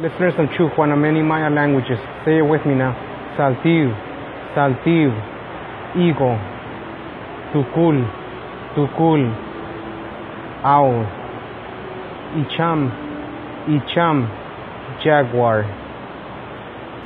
Let's learn some many Maya languages. Say it with me now. Sal'tiu, saltiv, Eagle, Tu'cul, Tu'cul, Owl, I'cham, I'cham, Jaguar.